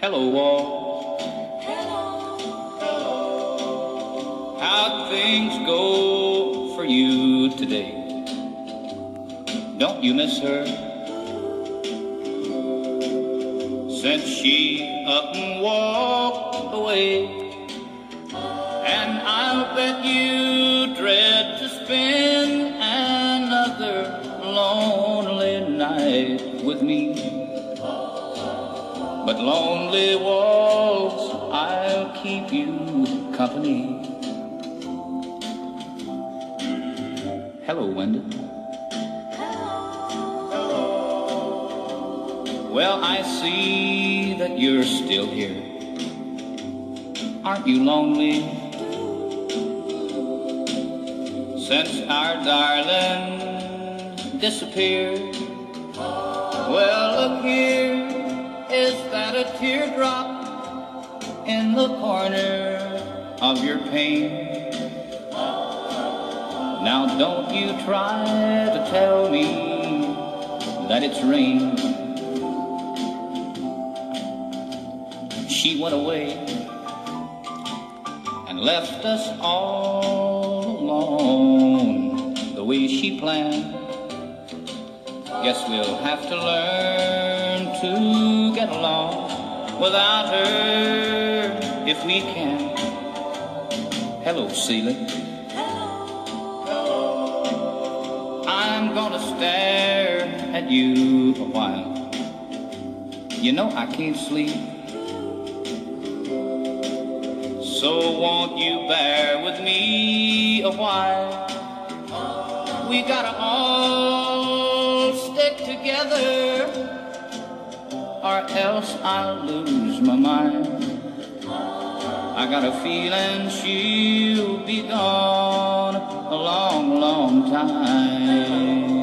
Hello, wall. How'd things go for you today? Don't you miss her? Since she up and walked away. But lonely walls, I'll keep you company. Hello, window. Hello. Well, I see that you're still here. Aren't you lonely? Since our darling disappeared. Well, look here. Is that a teardrop in the corner of your pane? Now don't you try to tell me that it's rain. She went away and left us all alone the way she planned. Guess we'll have to learn to get along without her if we can. Hello, ceiling. I'm gonna stare at you a while. You know I can't sleep. So won't you bear with me a while? We gotta all stick together, or else I'll lose my mind. I got a feeling she'll be gone a long, long time.